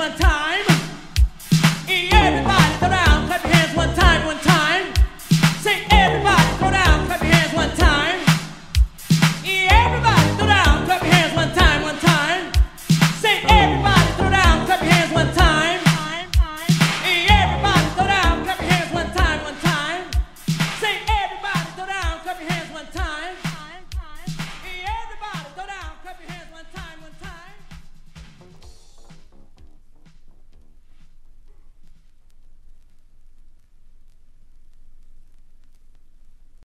one time.